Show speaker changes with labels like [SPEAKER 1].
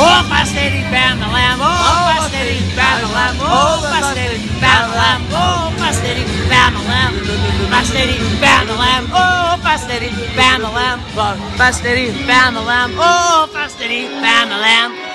[SPEAKER 1] Oh, pastel bam the. Oh, pastel bam the. Oh, pastel bam the. Oh, pastel bam the lamb. Pastel bam the. Oh, pastel bam the lamb. Pastel bam the. Oh, pastel bam the lamb.